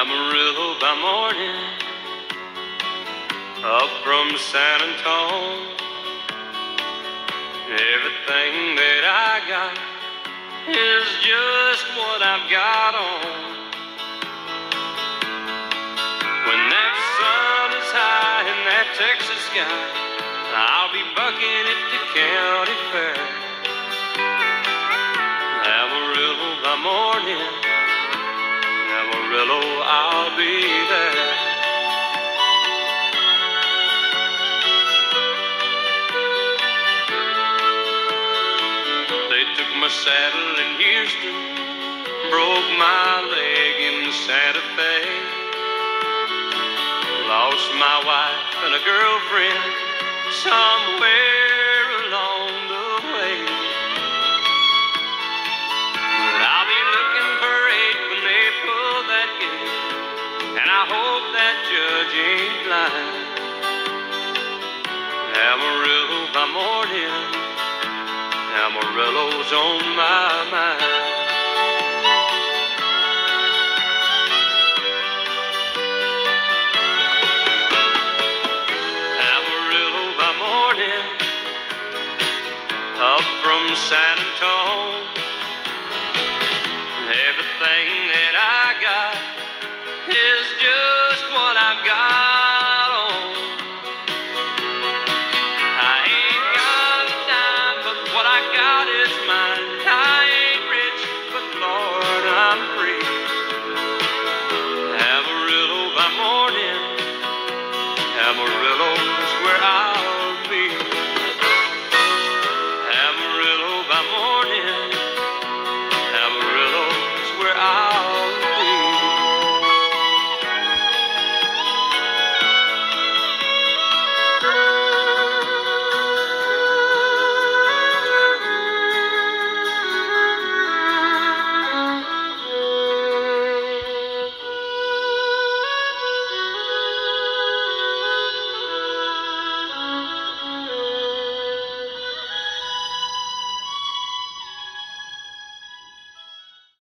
by morning up from San Antone. Everything that I got is just what I've got on. When that sun is high in that Texas sky, I'll be bucking at the county fair. Amarillo by morning, Amarillo, I'll be there. They took my saddle in Houston, broke my leg in Santa Fe. Lost my wife and a girlfriend somewhere judge blind. Amarillo by morning. Amarillo's on my mind. Amarillo by morning, up from San Antone. Amarillo's where I'll be. Amarillo by morning. Amarillo's where I'll